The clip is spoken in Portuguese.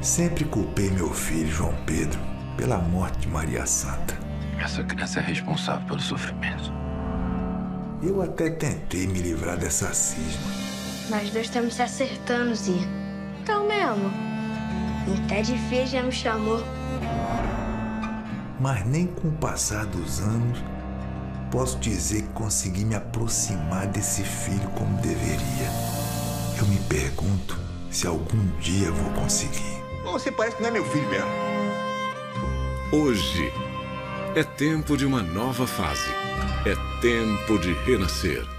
Sempre culpei meu filho, João Pedro, pela morte de Maria Santa. Essa criança é responsável pelo sofrimento. Eu até tentei me livrar dessa cisma. Nós dois estamos se acertando, Zia. Então mesmo. Até de feia já me chamou. Mas nem com o passar dos anos posso dizer que consegui me aproximar desse filho como deveria. Eu me pergunto se algum dia vou conseguir. Você parece que não é meu filho mesmo. Hoje é tempo de uma nova fase. É tempo de renascer.